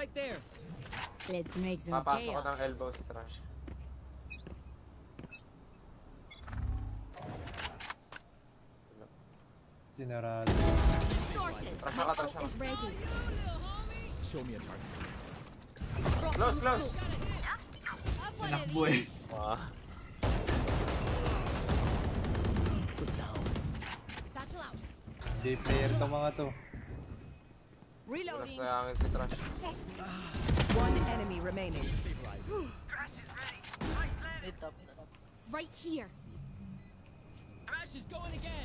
Right there. Let's make some Papasok ko ng chaos. elbow sa trash. Sinarado. Sorted. Trash ako, trash. Show me a target. Close, close! Tinakbo eh. Wow. Satchel out. J player to mga to. Reloading. One enemy remaining. Right here. Crash is going again.